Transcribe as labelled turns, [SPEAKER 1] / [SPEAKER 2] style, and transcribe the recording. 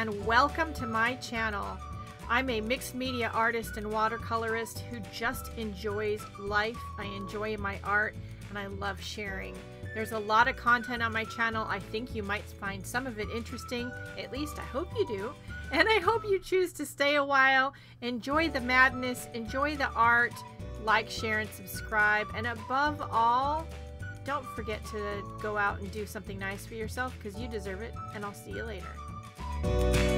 [SPEAKER 1] and welcome to my channel. I'm a mixed media artist and watercolorist who just enjoys life. I enjoy my art and I love sharing. There's a lot of content on my channel. I think you might find some of it interesting. At least I hope you do. And I hope you choose to stay a while, enjoy the madness, enjoy the art, like, share, and subscribe. And above all, don't forget to go out and do something nice for yourself because you deserve it. And I'll see you later.